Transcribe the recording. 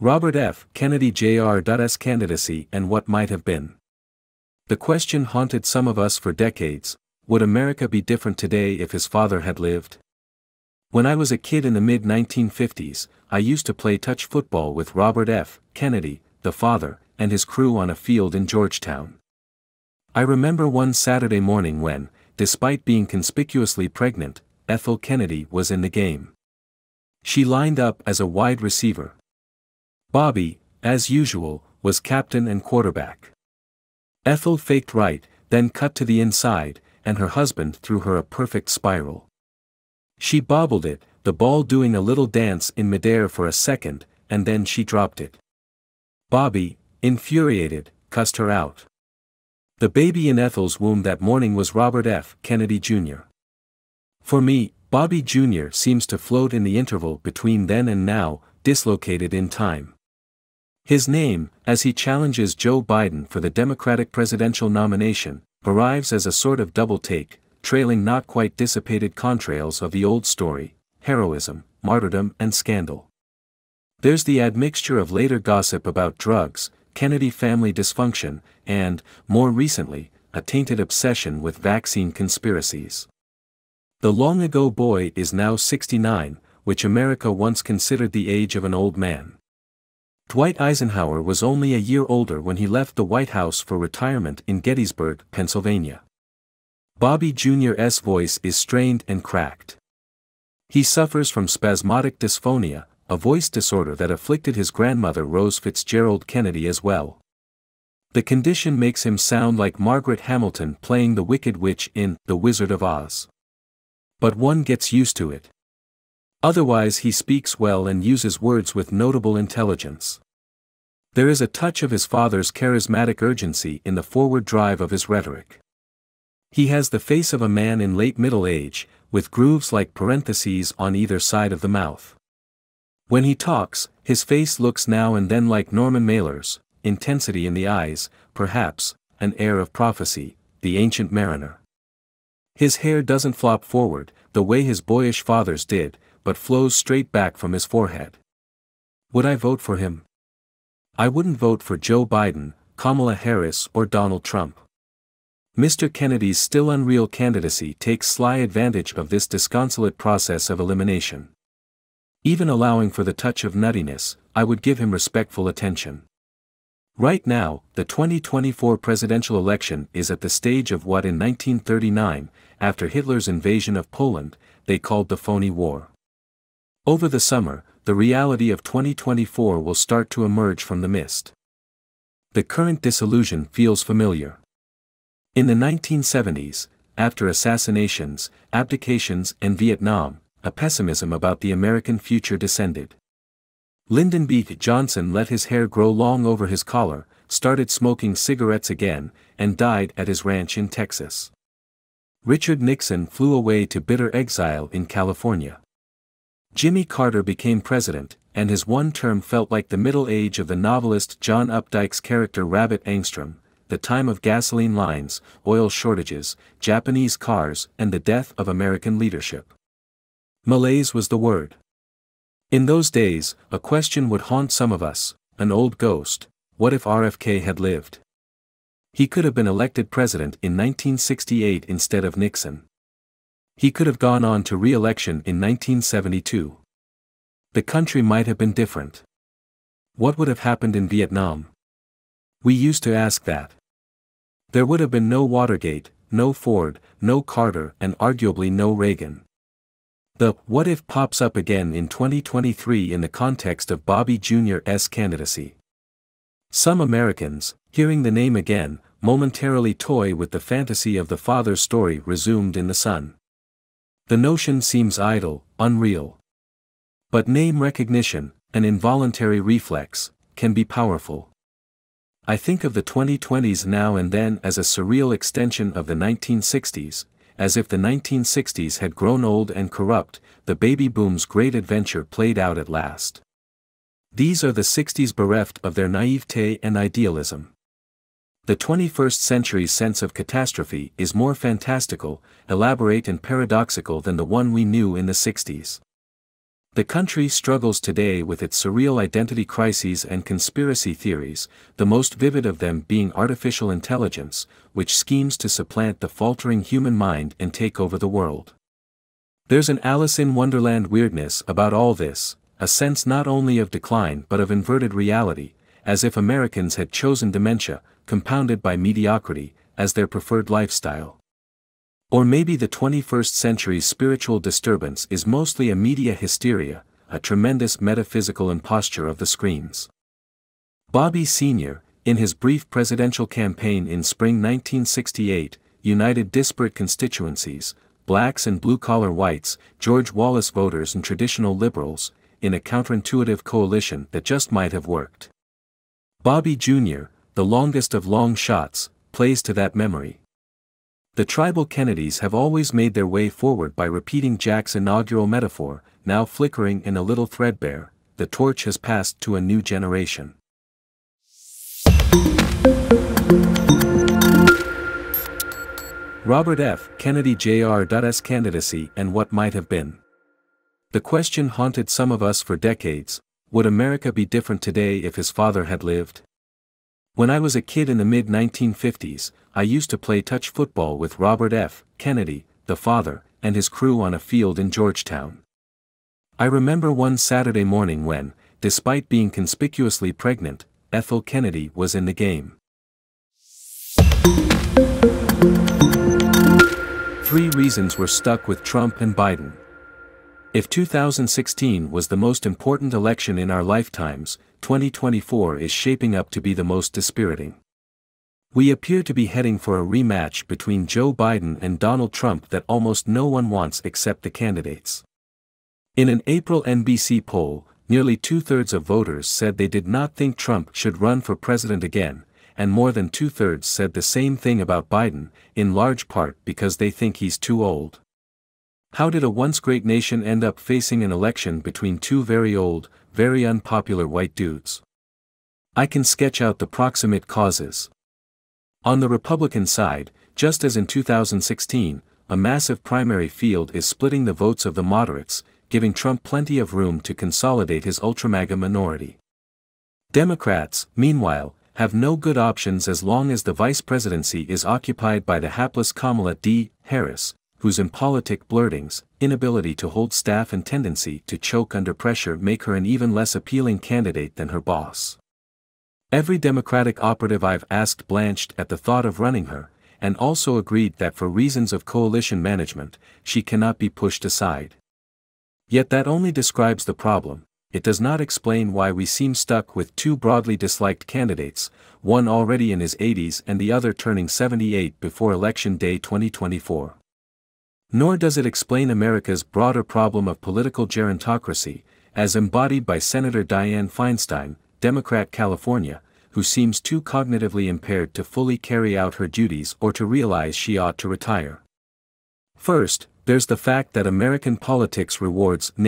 Robert F. Kennedy Jr.'s candidacy and what might have been. The question haunted some of us for decades, would America be different today if his father had lived? When I was a kid in the mid-1950s, I used to play touch football with Robert F. Kennedy, the father, and his crew on a field in Georgetown. I remember one Saturday morning when, despite being conspicuously pregnant, Ethel Kennedy was in the game. She lined up as a wide receiver, Bobby, as usual, was captain and quarterback. Ethel faked right, then cut to the inside, and her husband threw her a perfect spiral. She bobbled it, the ball doing a little dance in midair for a second, and then she dropped it. Bobby, infuriated, cussed her out. The baby in Ethel's womb that morning was Robert F. Kennedy Jr. For me, Bobby Jr. seems to float in the interval between then and now, dislocated in time. His name, as he challenges Joe Biden for the Democratic presidential nomination, arrives as a sort of double take, trailing not quite dissipated contrails of the old story, heroism, martyrdom and scandal. There's the admixture of later gossip about drugs, Kennedy family dysfunction, and, more recently, a tainted obsession with vaccine conspiracies. The long-ago boy is now 69, which America once considered the age of an old man. Dwight Eisenhower was only a year older when he left the White House for retirement in Gettysburg, Pennsylvania. Bobby Jr.'s voice is strained and cracked. He suffers from spasmodic dysphonia, a voice disorder that afflicted his grandmother Rose Fitzgerald Kennedy as well. The condition makes him sound like Margaret Hamilton playing the Wicked Witch in The Wizard of Oz. But one gets used to it. Otherwise he speaks well and uses words with notable intelligence. There is a touch of his father's charismatic urgency in the forward drive of his rhetoric. He has the face of a man in late middle age, with grooves like parentheses on either side of the mouth. When he talks, his face looks now and then like Norman Mailer's, intensity in the eyes, perhaps, an air of prophecy, the ancient mariner. His hair doesn't flop forward, the way his boyish father's did, but flows straight back from his forehead. Would I vote for him? I wouldn't vote for Joe Biden, Kamala Harris or Donald Trump. Mr. Kennedy's still unreal candidacy takes sly advantage of this disconsolate process of elimination. Even allowing for the touch of nuttiness, I would give him respectful attention. Right now, the 2024 presidential election is at the stage of what in 1939, after Hitler's invasion of Poland, they called the phony war. Over the summer, the reality of 2024 will start to emerge from the mist. The current disillusion feels familiar. In the 1970s, after assassinations, abdications and Vietnam, a pessimism about the American future descended. Lyndon B. Johnson let his hair grow long over his collar, started smoking cigarettes again, and died at his ranch in Texas. Richard Nixon flew away to bitter exile in California. Jimmy Carter became president, and his one term felt like the middle age of the novelist John Updike's character Rabbit Angstrom, the time of gasoline lines, oil shortages, Japanese cars, and the death of American leadership. Malaise was the word. In those days, a question would haunt some of us, an old ghost, what if RFK had lived? He could have been elected president in 1968 instead of Nixon he could have gone on to re-election in 1972. The country might have been different. What would have happened in Vietnam? We used to ask that. There would have been no Watergate, no Ford, no Carter and arguably no Reagan. The what if pops up again in 2023 in the context of Bobby Jr.'s candidacy. Some Americans, hearing the name again, momentarily toy with the fantasy of the father's story resumed in the sun. The notion seems idle, unreal. But name recognition, an involuntary reflex, can be powerful. I think of the 2020s now and then as a surreal extension of the 1960s, as if the 1960s had grown old and corrupt, the baby boom's great adventure played out at last. These are the 60s bereft of their naivete and idealism. The 21st century's sense of catastrophe is more fantastical, elaborate and paradoxical than the one we knew in the 60s. The country struggles today with its surreal identity crises and conspiracy theories, the most vivid of them being artificial intelligence, which schemes to supplant the faltering human mind and take over the world. There's an Alice in Wonderland weirdness about all this, a sense not only of decline but of inverted reality, as if Americans had chosen dementia, compounded by mediocrity, as their preferred lifestyle. Or maybe the 21st century's spiritual disturbance is mostly a media hysteria, a tremendous metaphysical imposture of the screens. Bobby Sr., in his brief presidential campaign in spring 1968, united disparate constituencies, blacks and blue-collar whites, George Wallace voters and traditional liberals, in a counterintuitive coalition that just might have worked. Bobby Jr., the longest of long shots, plays to that memory. The tribal Kennedys have always made their way forward by repeating Jack's inaugural metaphor, now flickering and a little threadbare, the torch has passed to a new generation. Robert F. Kennedy Jr.'s candidacy and what might have been. The question haunted some of us for decades, would America be different today if his father had lived? When I was a kid in the mid-1950s, I used to play touch football with Robert F. Kennedy, the father, and his crew on a field in Georgetown. I remember one Saturday morning when, despite being conspicuously pregnant, Ethel Kennedy was in the game. Three reasons were stuck with Trump and Biden. If 2016 was the most important election in our lifetimes, 2024 is shaping up to be the most dispiriting. We appear to be heading for a rematch between Joe Biden and Donald Trump that almost no one wants except the candidates. In an April NBC poll, nearly two-thirds of voters said they did not think Trump should run for president again, and more than two-thirds said the same thing about Biden, in large part because they think he's too old. How did a once great nation end up facing an election between two very old, very unpopular white dudes? I can sketch out the proximate causes. On the Republican side, just as in 2016, a massive primary field is splitting the votes of the moderates, giving Trump plenty of room to consolidate his ultramaga minority. Democrats, meanwhile, have no good options as long as the vice presidency is occupied by the hapless Kamala D. Harris, whose impolitic blurtings, inability to hold staff and tendency to choke under pressure make her an even less appealing candidate than her boss. Every Democratic operative I've asked blanched at the thought of running her, and also agreed that for reasons of coalition management, she cannot be pushed aside. Yet that only describes the problem, it does not explain why we seem stuck with two broadly disliked candidates, one already in his 80s and the other turning 78 before Election Day 2024. Nor does it explain America's broader problem of political gerontocracy, as embodied by Senator Dianne Feinstein, Democrat California, who seems too cognitively impaired to fully carry out her duties or to realize she ought to retire. First, there's the fact that American politics rewards name